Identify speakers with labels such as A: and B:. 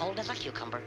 A: cold as a cucumber.